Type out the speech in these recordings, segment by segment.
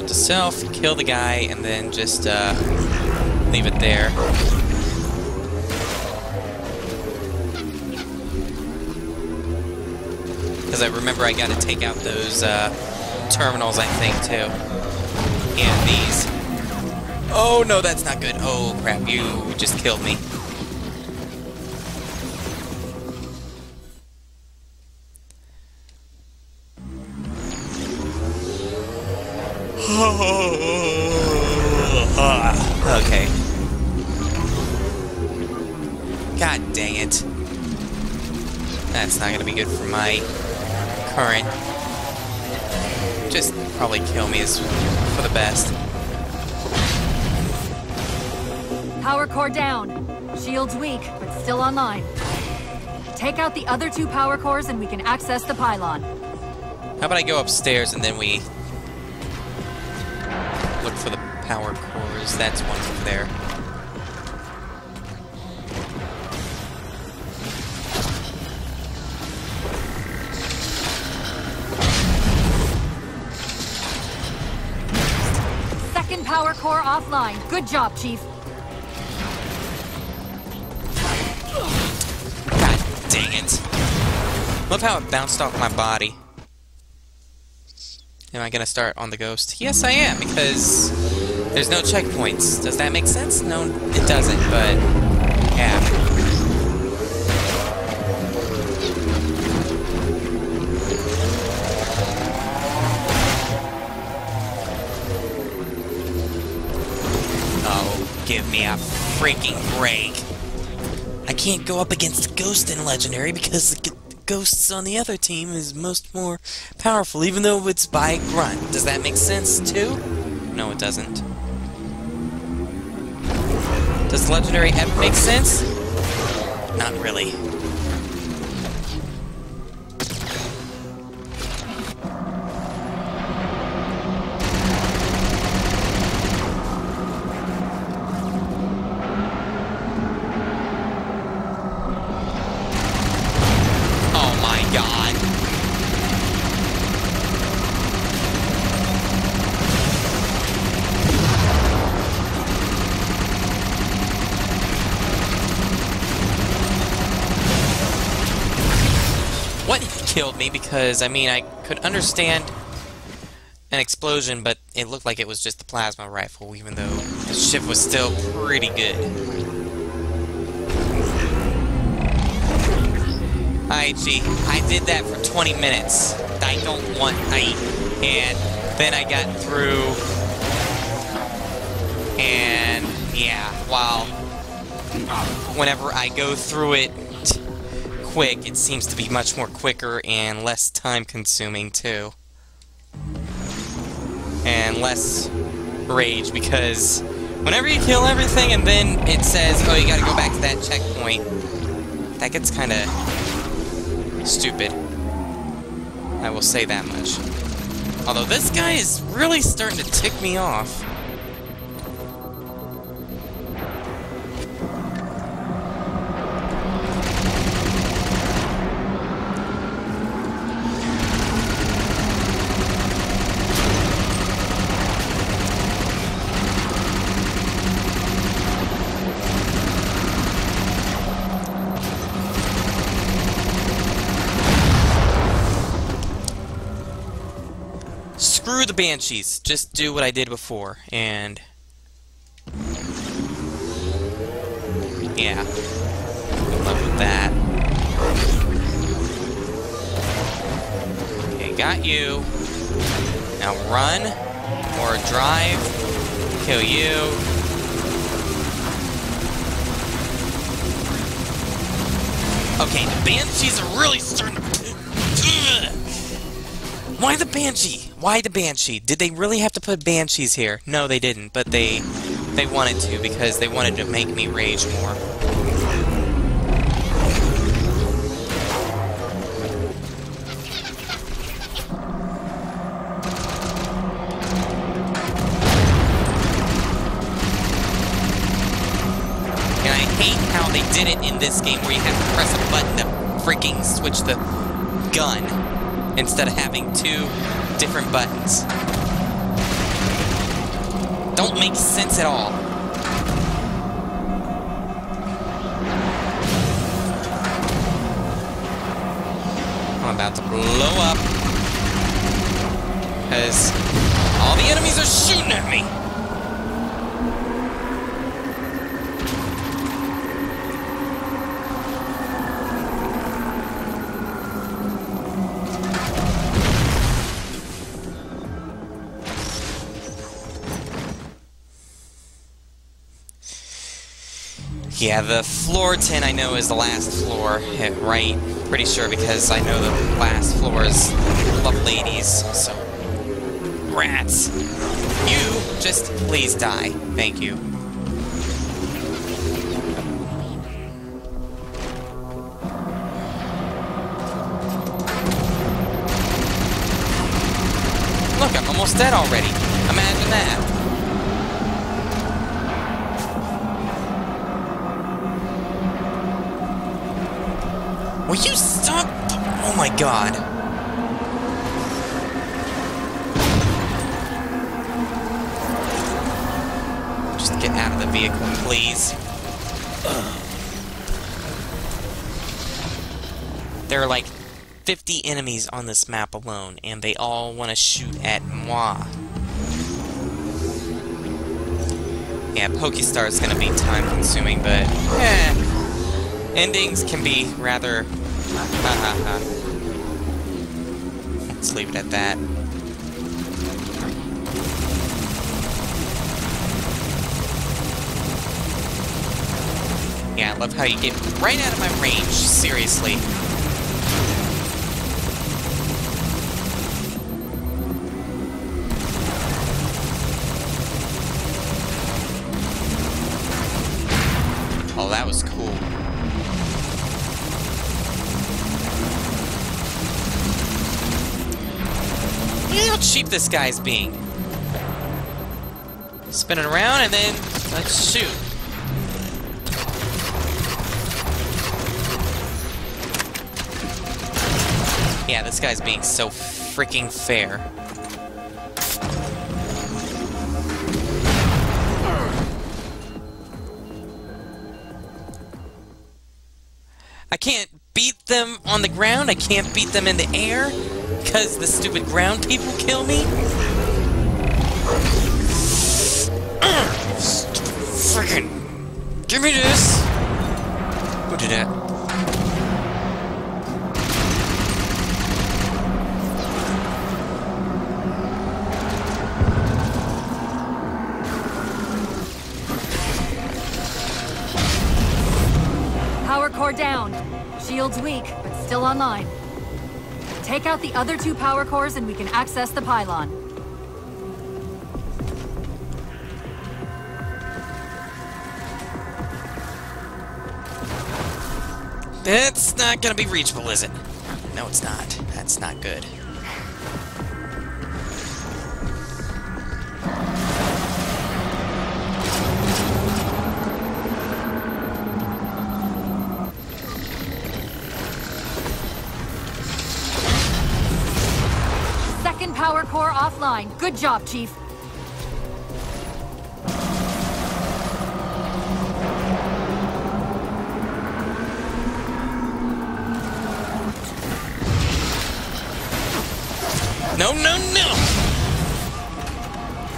Note to self, kill the guy, and then just uh, leave it there. Because I remember I gotta take out those uh, terminals, I think, too. And these. Oh, no, that's not good. Oh, crap, you just killed me. Not gonna be good for my current. Just probably kill me is for the best. Power core down. Shield's weak, but still online. Take out the other two power cores and we can access the pylon. How about I go upstairs and then we look for the power cores? That's one over there. Power core offline. Good job, Chief. God dang it. Love how it bounced off my body. Am I gonna start on the ghost? Yes, I am, because there's no checkpoints. Does that make sense? No, it doesn't, but yeah. Give me a freaking break. I can't go up against Ghost in Legendary because the Ghosts on the other team is most more powerful, even though it's by Grunt. Does that make sense, too? No, it doesn't. Does Legendary ever make sense? Not really. Killed me because, I mean, I could understand an explosion, but it looked like it was just the plasma rifle, even though the ship was still pretty good. Alright, G, I did that for 20 minutes. I don't want I and then I got through and yeah, wow. Uh, whenever I go through it quick, it seems to be much more quicker and less time consuming too. And less rage because whenever you kill everything and then it says, oh, you gotta go back to that checkpoint, that gets kind of stupid. I will say that much. Although this guy is really starting to tick me off. Banshees. Just do what I did before, and... Yeah. Good luck with that. Okay, got you. Now run, or drive, kill you. Okay, the Banshees are really starting to... Why the Banshee? Why the Banshee? Did they really have to put Banshees here? No, they didn't, but they they wanted to because they wanted to make me rage more. And I hate how they did it in this game where you have to press a button to freaking switch the gun instead of having two different buttons. don't make sense at all. I'm about to blow up. Because all the enemies are shooting at me. Yeah, the floor 10 I know is the last floor, eh, right? Pretty sure because I know the last floor is Love Ladies, so... Rats. You, just please die. Thank you. Look, I'm almost dead already. Imagine that. Will you stop? Oh my god. Just get out of the vehicle, please. There are like 50 enemies on this map alone, and they all want to shoot at moi. Yeah, Pokestar is going to be time consuming, but eh. Endings can be rather... Let's leave it at that. Yeah, I love how you get right out of my range, seriously. Guy's being. Spinning around and then let's shoot. Yeah, this guy's being so freaking fair. I can't beat them on the ground, I can't beat them in the air, because the stupid ground people kill me? Freaking... Give me this! Who did that? Power core down. Shield's weak, but still online. Take out the other two power cores and we can access the pylon. That's not gonna be reachable, is it? No, it's not. That's not good. Offline. Good job, Chief. No, no, no!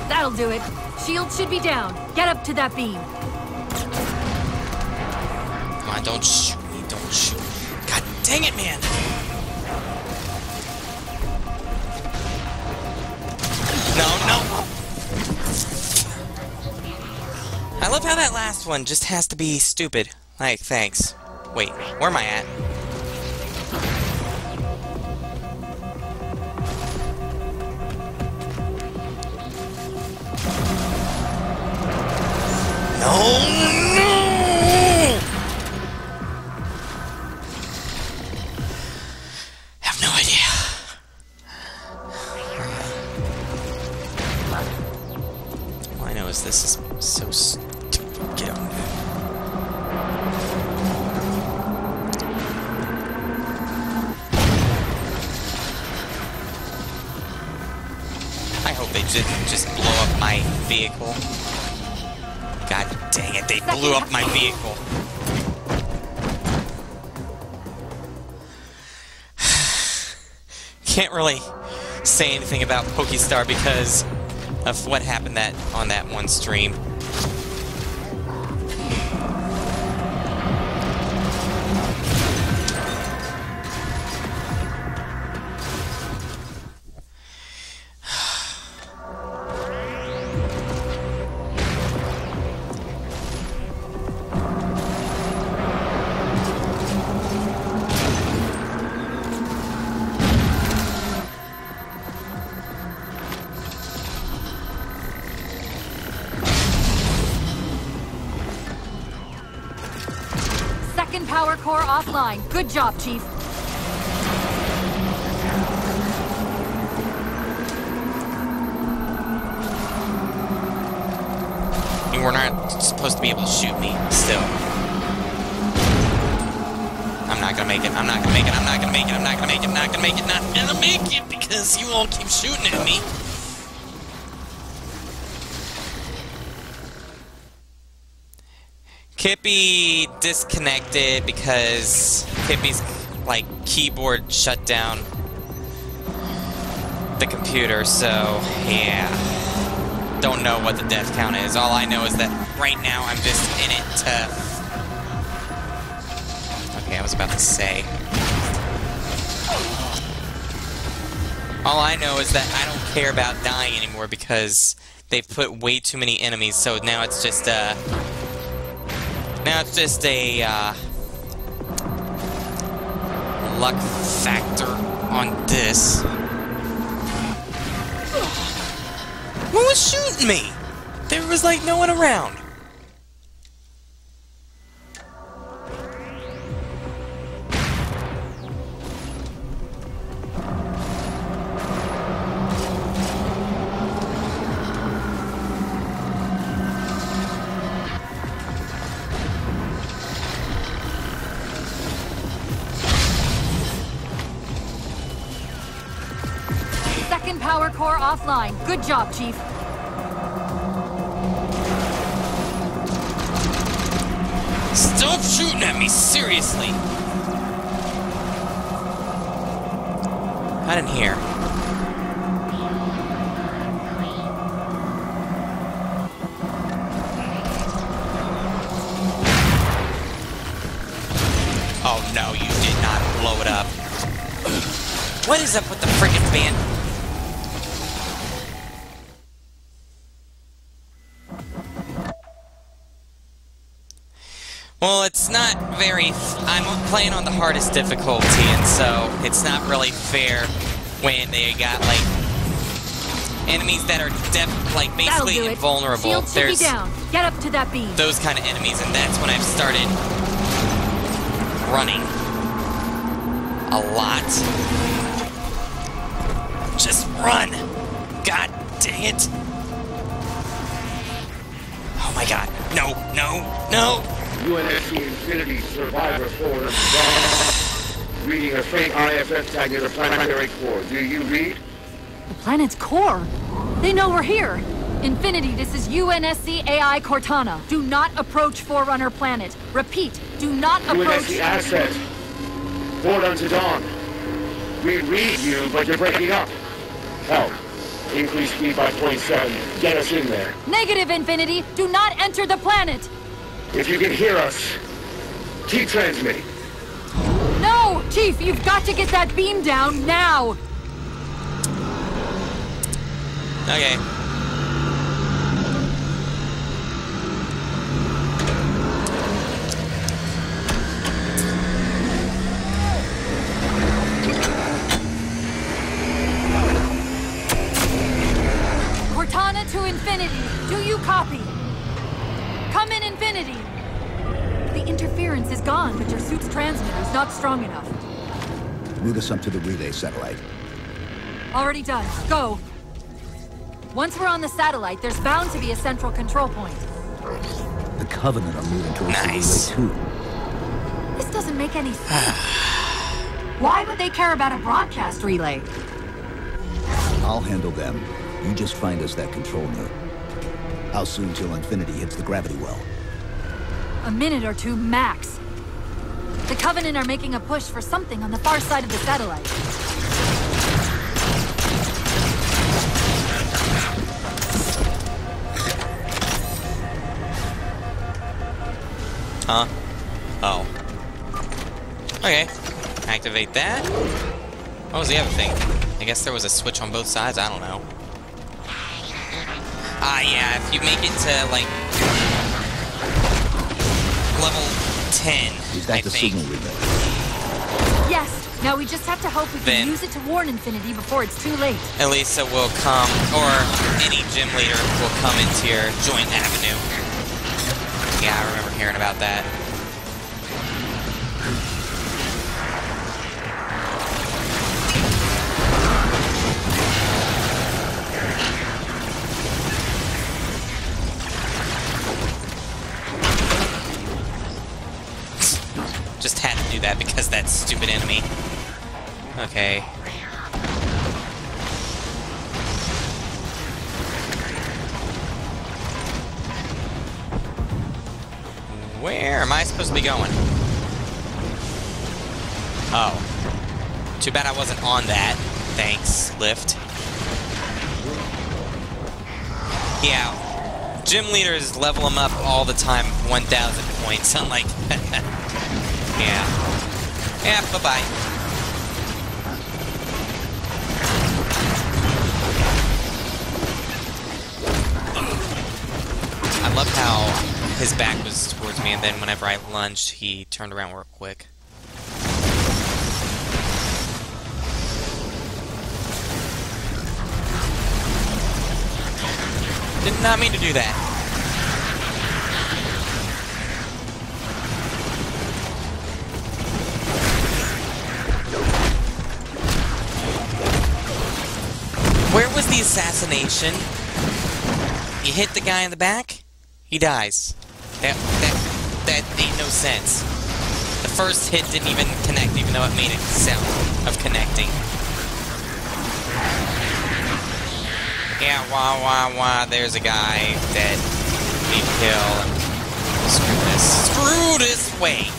That'll do it. Shield should be down. Get up to that beam. Come on, don't shoot me, don't shoot. God dang it, man! Last one just has to be stupid. Like, thanks. Wait, where am I at? Pokestar because of what happened that on that one stream. Power core offline. Good job, Chief. You were not supposed to be able to shoot me still. I'm not gonna make it. I'm not gonna make it. I'm not gonna make it. I'm not gonna make it. I'm not gonna make it. Not gonna make it because you all keep shooting at me. Kippy disconnected because Kippy's like keyboard shut down the computer, so yeah. Don't know what the death count is. All I know is that right now I'm just in it to. Okay, I was about to say. All I know is that I don't care about dying anymore because they've put way too many enemies, so now it's just, uh. Now it's just a, uh. Luck factor on this. Who was shooting me? There was like no one around. Offline. Good job, Chief. Stop shooting at me, seriously. Not in here. Very. I'm playing on the hardest difficulty, and so it's not really fair when they got like enemies that are def like basically invulnerable. Shield should be There's down. Get up to that beam. those kind of enemies, and that's when I've started running a lot. Just run! God dang it! Oh my god! No! No! No! UNSC Infinity Survivor Dawn. Reading a faint IFF tag near the planetary core. Do you read? The planet's core. They know we're here. Infinity, this is UNSC AI Cortana. Do not approach Forerunner planet. Repeat, do not approach. UNSC asset. Forward unto dawn. We read you, but you're breaking up. Help. Increase speed by 0.7. Get us in there. Negative, Infinity. Do not enter the planet. If you can hear us, keep transmitting. No, Chief, you've got to get that beam down now. Okay. Cortana to Infinity. Do you copy? Come in, Infinity. The interference is gone, but your suit's transmitter's not strong enough. Move us up to the relay satellite. Already done. Go. Once we're on the satellite, there's bound to be a central control point. The Covenant are moving towards Nice. the relay too. This doesn't make any sense. Why would they care about a broadcast relay? I'll handle them. You just find us that control node. How soon till Infinity hits the gravity well? A minute or two max. The Covenant are making a push for something on the far side of the satellite. Huh? Oh. Okay. Activate that. What was the other thing? I guess there was a switch on both sides? I don't know. Ah, yeah, if you make it to, like, level 10, Is that I the think. signal relay? Yes, now we just have to hope we can Then- use it to warn Infinity before it's too late. Elesa will come, or any gym leader will come into your Join Avenue. Yeah, I remember hearing about that. That stupid enemy. Okay. Where am I supposed to be going? Oh. Too bad I wasn't on that. Thanks, lift. Yeah. Gym leaders level them up all the time, 1,000 points. I'm like, yeah. Yeah, bye-bye. I love how his back was towards me, and then whenever I lunged, he turned around real quick. Did not mean to do that. The assassination? You hit the guy in the back, he dies. That that that made no sense. The first hit didn't even connect, even though it made a sound of connecting. Yeah, wah wah wah. There's a guy that need kill. Screw this. Screw this way.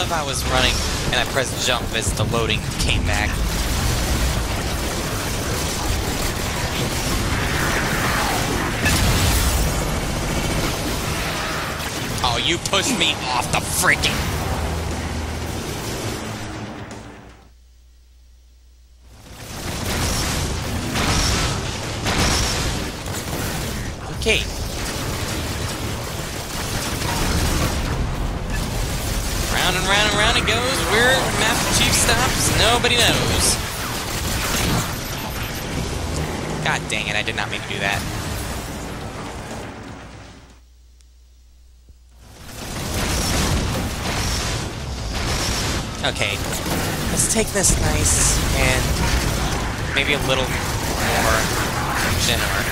I love how I was running and I pressed jump as the loading came back. Oh, you pushed me off the freaking. Okay. Nobody knows. God dang it, I did not mean to do that. Okay, let's take this nice and maybe a little more generous.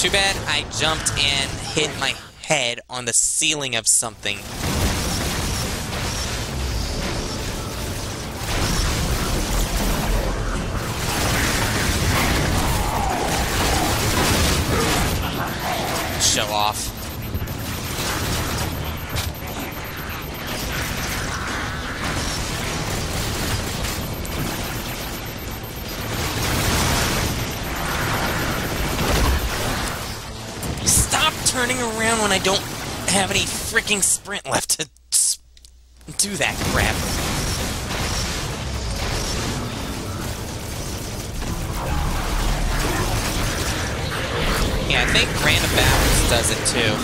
Too bad I jumped and hit my head on the ceiling of something. Turning around when I don't have any freaking sprint left to do that crap. Yeah, I think random battles does it too.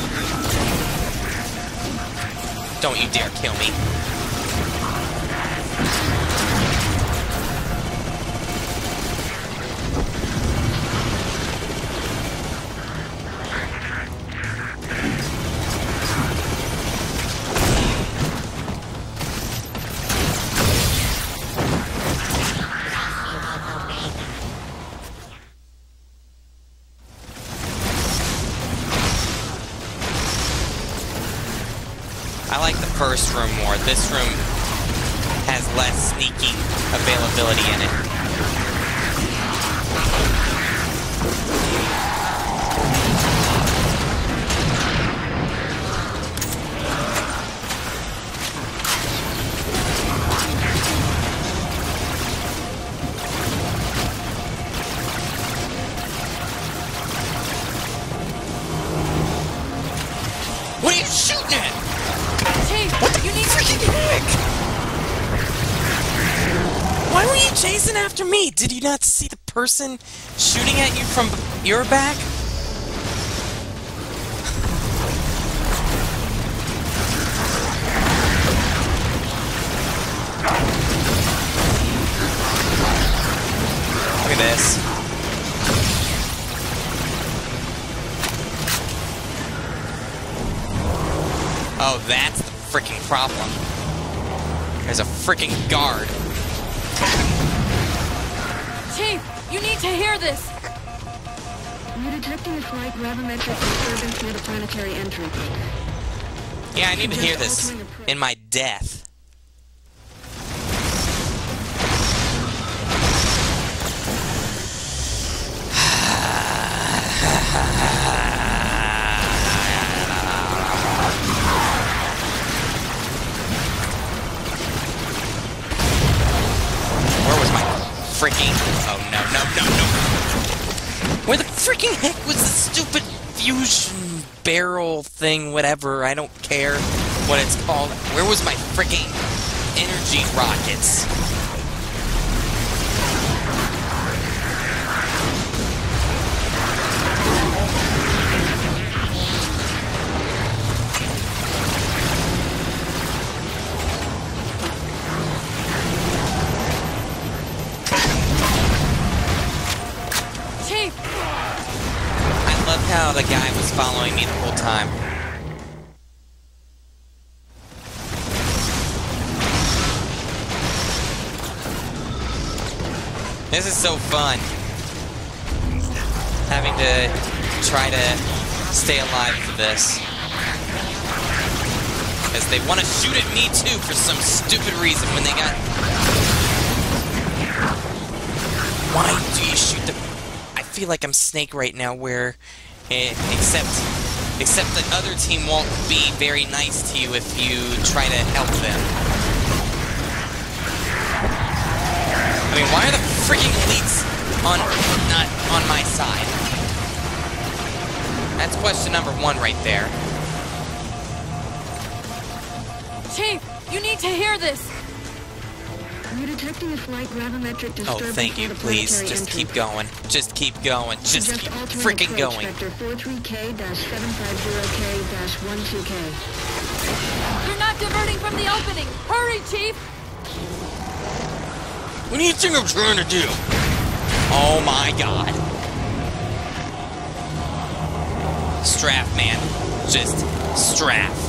Don't you dare kill me. I like the first room more. This room has less sneaking availability in it. Did you not see the person shooting at you from your back? Look at this. Oh, that's the freaking problem. There's a freaking guard. Chief, you need to hear this. We're detecting a slight gravimetric disturbance near the planetary entrance. Yeah, I need to hear this in my death. Barrel thing, whatever? I don't care what it's called. Where was my freaking energy rockets? How the guy was following me the whole time. This is so fun. Having to try to stay alive for this. Because they want to shoot at me too for some stupid reason when they got... Why do you shoot the... I feel like I'm Snake right now where... eh, except... Except the other team won't be very nice to you if you try to help them. I mean, why are the freaking elites on not on my side? That's question number one right there. Chief, you need to hear this. You're detecting a slight gravimetric oh, disturbance Oh, thank you. Please, planetary just keep going. Just keep going. Just Suggest keep altering freaking approach going. Vector 43K-750K-12K. You're not diverting from the opening. Hurry, Chief. What do you think I'm trying to do? Oh my god. Straff, man. Just straff.